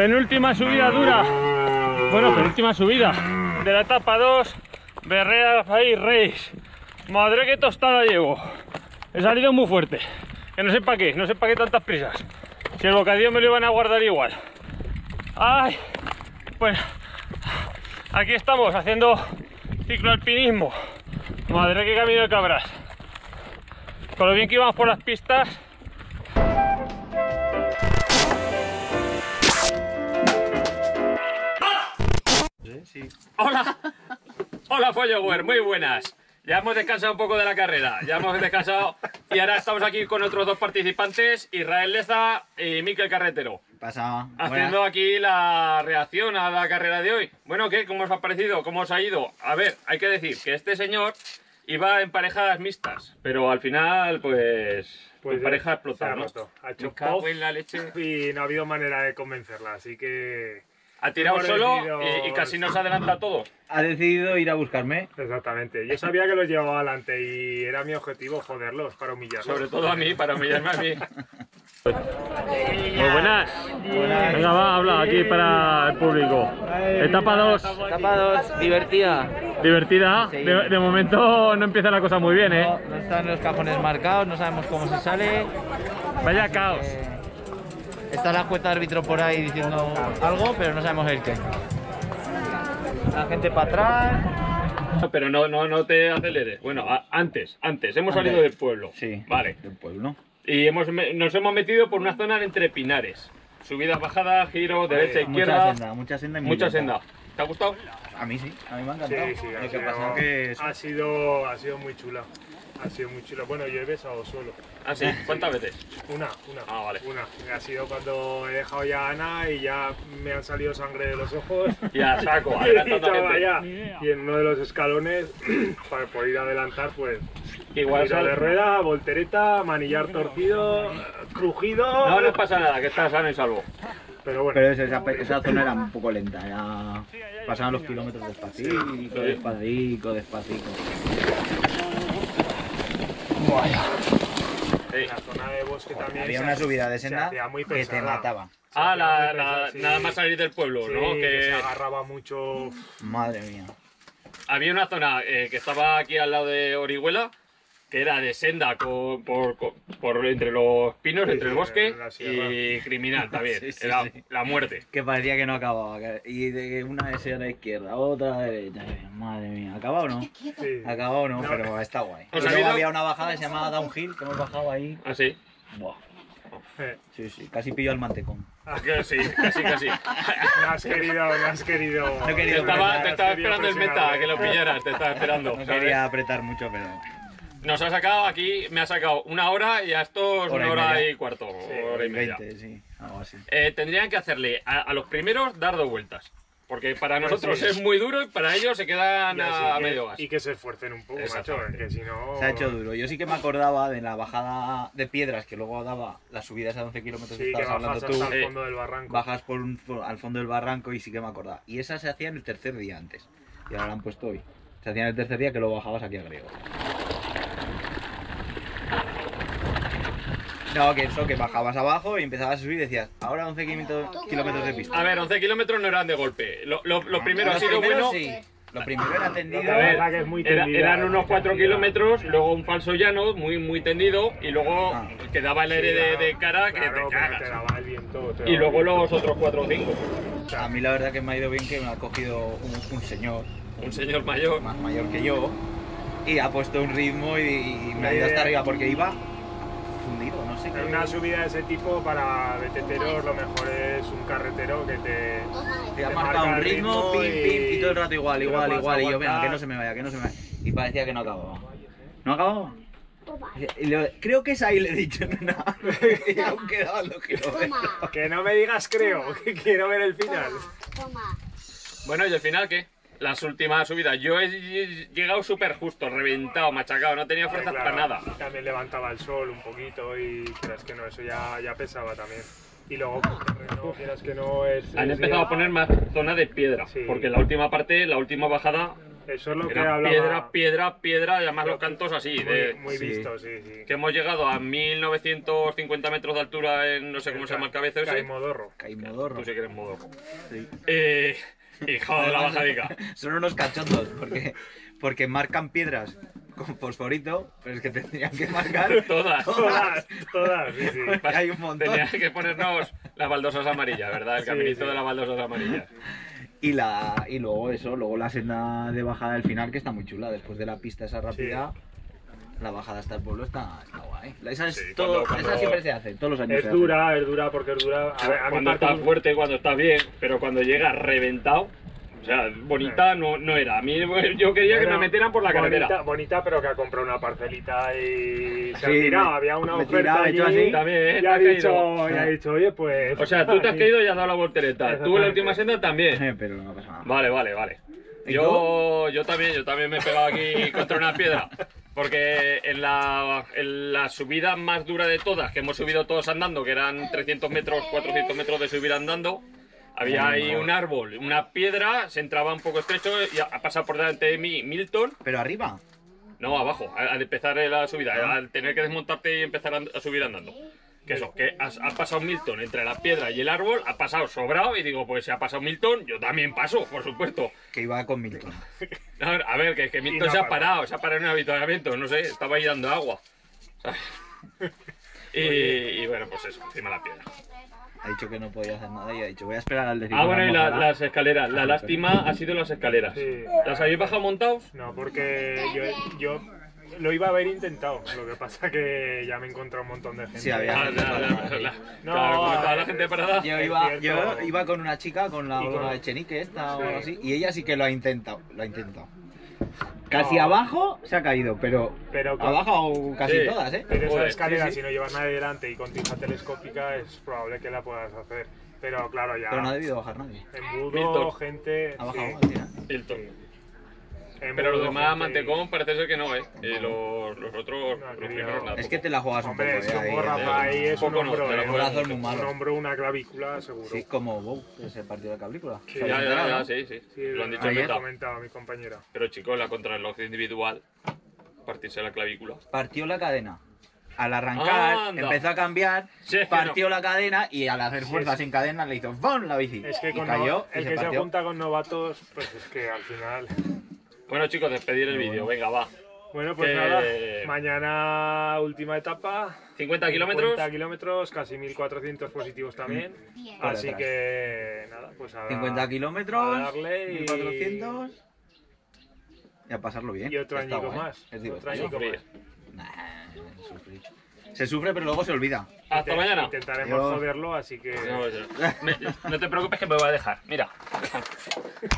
Penúltima subida dura. Bueno, penúltima subida. De la etapa 2, Berrea ahí, Reis. Madre que tostada llevo. He salido muy fuerte. Que no sé para qué, no sé para qué tantas prisas. Si el bocadillo me lo iban a guardar igual. Ay, bueno, aquí estamos haciendo cicloalpinismo. Madre que camino de cabras. Con lo bien que íbamos por las pistas, Hola, hola Follower, muy buenas. Ya hemos descansado un poco de la carrera, ya hemos descansado y ahora estamos aquí con otros dos participantes, Israel Leza y Miquel Carretero, Pasa. haciendo aquí la reacción a la carrera de hoy. Bueno, ¿qué? ¿Cómo os ha parecido? ¿Cómo os ha ido? A ver, hay que decir que este señor iba en parejas mixtas, pero al final, pues, Pues tu pareja se explotó, ha ¿no? roto. Ha hecho Me cago pop. en la leche. y no ha habido manera de convencerla, así que Ha tirado Hemos solo decidido- y, y casi nos adelanta a todos. Ha decidido ir a buscarme. exactamente. Yo sabía que los llevaba adelante y era mi objetivo joderlos para humillarlos. Sobre todo a mí, para humillarme a mí. Muy buenas. Venga, va, habla aquí para el público. Etapa 2, Etapa 2, divertida. divertida. Sí. De, de momento no empieza la cosa muy bien, No, ¿eh? no están los cajones marcados, no sabemos cómo se sale. Vaya caos. Eh, está la jueza árbitro por ahí diciendo algo, pero no sabemos el qué. La gente para atrás. Pero no, no, no te aceleres. Bueno, a- antes, antes. Hemos Antes. salido del pueblo. Sí. Vale. Del pueblo. Y hemos, me- nos hemos metido por una zona entre pinares. Subidas, bajadas, giro, derecha, Mucha izquierda. senda, mucha senda y muy Mucha lenta. senda. ¿Te ha gustado? A mí sí, a mí me ha Sí, encantado. sí, ha Lo que sido, pasa que es- ha sido, ha sido muy chula. Ha sido muy chula. Bueno, yo he besado solo. Ah, sí. ¿Cuántas veces? Una, una. Ah, vale. Una. Ha sido cuando he dejado ya a Ana y ya me han salido sangre de los ojos. Y a saco, y adelantando gente. ya. Y en uno de los escalones, para poder adelantar, pues. Igual Gira de sal- rueda, voltereta, manillar torcido, crujido. No nos pasa nada, que estás sano y salvo. Pero bueno. Pero esa, esa, esa zona era un poco lenta, ya pasaban los kilómetros despacito, despacito, despacito. Sí. La zona de bosque también. Había se- una subida de se senda que te mataba. Ah, la, sí. nada más salir del pueblo, Sí, ¿no? que Que se agarraba mucho. Madre mía. había una zona eh, que estaba aquí al lado de Orihuela, que era de senda co- por, co- por entre los pinos, Sí, entre el sí, bosque, y criminal también. Sí, sí, era sí. la muerte. Que parecía que no acababa. Y de una vez a la izquierda, otra a la derecha. Madre mía, ¿acaba o no? Sí. Acaba o no, No. pero está guay. ¿Os Y ha luego había una bajada que se llamaba Downhill, que hemos bajado ahí. Así. Buah. Eh, Sí, sí, casi pillo al mantecón. Que sí, casi, casi. me has querido, me has querido. No Te estaba, te esperando el meta, que lo pillaras, te estaba esperando. No ¿sabes? quería apretar mucho, pero. Nos ha sacado aquí, me ha sacado una hora y a esto es Hora una y hora media. y cuarto, hora y media. 20, sí, algo así. Eh, tendrían que hacerle a, a los primeros dar dos vueltas. Porque para Pues nosotros sí. es muy duro y para ellos se quedan Y a, que- medio gas. Y que se esfuercen un poco, macho, que si no. Se ha hecho duro. Yo sí que me acordaba de la bajada de piedras que luego daba las subidas a 11 kilómetros Sí, que estabas bajas hablando hasta tú. el Eh, fondo del barranco. Bajas por un, por- al fondo del barranco y sí que me acordaba. Y esa se hacía en el tercer día antes. Y ahora la han puesto hoy. Se hacía en el tercer día que luego bajabas aquí a Griego. No, que eso, que bajabas abajo y empezabas a subir y decías, ahora 11 kilómetros, de pista. A ver, 11 kilómetros no eran de golpe. Lo, lo- lo primero ha sido bueno. sí. Lo primero era tendido. Ver, verdad que es muy era- eran unos muy 4 tendida. kilómetros, luego un falso llano, muy muy tendido, y luego Ah. quedaba el aire de, de cara que te cagas. te daba el viento. te Y luego los otros 4 o 5. A mí la verdad que me ha ido bien que me ha cogido un, un señor Un señor mayor. más mayor que yo y ha puesto un ritmo y, y me ha ido hasta arriba porque iba fundido, no sé En qué. una subida de ese tipo para veteteros lo mejor es un carretero que te, Te ha te marcado un marca el ritmo, pim, pim, y todo el rato igual, igual, igual. Y yo, venga, que no se me vaya, que no se me vaya. Y parecía que no acababa. ¿No acababa? Creo que es ahí, le he dicho. No, y aún quedaban los kilómetros. Que no me digas creo, que quiero ver el final. Bueno, ¿y el final qué? Las últimas subidas. Yo he llegado súper justo, reventado, machacado, no tenía fuerzas Claro, para nada. También levantaba el sol un poquito y quieras que no, eso ya, ya pesaba también. Y luego, quieras que no es. Han empezado a poner más zona de piedra, Sí. porque la última parte, la última bajada, Eso es lo que Era hablaba. piedra, piedra, piedra, y además los cantos así, Muy, de, muy Sí. visto, sí, sí. que hemos llegado a 1950 metros de altura en no sé cómo se llama el cabezo ese. Caimodorro. Caimodorro. Tú sí que eres modorro. Sí. Eh, y joder, la bajadica. Son unos cachondos, porque, porque marcan piedras con fosforito, pero es que tendrían que marcar Todas. Todas, todas, sí, sí. hay un montón. Tenías que ponernos las baldosas amarillas, ¿verdad? El Sí, caminito sí. de las baldosas amarillas. Y, la, y luego eso, luego la senda de bajada del final, que está muy chula. Después de la pista esa rápida, la bajada hasta el pueblo está, está guay. Esa, es Sí, todo- cuando- cuando- esa siempre se hace, todos los años Es se hace. dura, es dura porque es dura. A a Cuando estás fuerte, cuando estás bien, pero cuando llegas reventado, o sea, bonita no, no era. A mí yo quería que me metieran por la bonita, carretera. Bonita, pero que ha comprado una parcelita y se ha Sí, tirado. me- Había una oferta tirado, he hecho allí, así. También, y ha has dicho, y ha dicho, oye, pues... O sea, tú te has caído y has dado la voltereta. Tú en la última senda también. Eh, pero no pasa nada. Vale, vale, vale. ¿Y Yo, yo también, yo también me he pegado aquí contra una piedra. Porque en la, en la subida más dura de todas, que hemos subido todos andando, que eran 300 metros, 400 metros de subir andando, había ahí un árbol, una piedra, se entraba un poco estrecho y ha pasado por delante de mí Milton. Pero arriba. No, abajo, al empezar la subida, al tener que desmontarte y empezar a, subir andando. Que eso, que ha, pasado Milton entre la piedra y el árbol, ha pasado sobrado y digo, pues si ha pasado Milton, yo también paso, por supuesto. Que iba con Milton. A ver, a ver, que, que Milton no se ha parado. parado, se ha parado en un avituallamiento, no sé, estaba ahí dando agua. Y, y bueno, pues eso, encima la piedra. Ha dicho que no podía hacer nada y ha dicho, voy a esperar al decir. Ah, bueno, y la- las escaleras. La lástima ha sido las escaleras. Sí. ¿Las habéis bajado montados? No, porque yo, yo lo iba a haber intentado. Lo que pasa que ya me he encontrado un montón de gente. Sí, había Ah, gente la- la- parada. la- No, claro, como estaba la eh, gente parada. Yo iba, yo iba con una chica, con la de Chenique esta o Sí. algo así, y ella sí que lo ha intentado, lo ha intentado. Casi No. abajo se ha caído, pero, Pero ha con- bajado casi Sí. todas, ¿eh? Pero esa escalera, sí, sí. si no llevas nadie delante y con tija telescópica, es probable que la puedas hacer. Pero claro, ya. Pero no ha debido bajar nadie. Embudo, gente. Ha sí. bajado al final. Pero los demás, y- Mantecón, parece ser que no, ¿eh? Y los, los otros, No, los primeros nada. Es que te la juegas un Hombre, poco, es ¿eh? un Rafa eh. ahí es un Poco no, hombro, te lo ¿eh? Un brazo es muy malo. Un hombro, una clavícula, seguro. Sí, como Bow, que se partió la clavícula. Sí, Ya, ya, ya, sí, sí. Sí, Lo han dicho en comentado mi compañera. Pero chicos, la contrarreloj individual, partirse la clavícula. Partió la cadena. Al arrancar, Anda. empezó a cambiar, Sí, es partió la cadena y al hacer Sí, fuerza es- sin cadena le hizo ¡bom! la bici. Es que y con cayó no- y el se que se partió. junta con novatos, pues es que al final. Bueno, chicos, despedir el vídeo, venga, va. Bueno, pues Que- nada, mañana última etapa. 50 kilómetros. 50 kilómetros, casi 1400 positivos también. Así detrás. que nada, pues a 50 a kilómetros, darle y- 1400 y a pasarlo bien. Y otro Está añico guay. más. Es Otro divertido. añico Sufrir. más. Nah, sufrir. Se sufre, pero luego se olvida. Hasta mañana. Intentaremos Adiós. joderlo, así que. No, no te preocupes que me voy a dejar. Mira.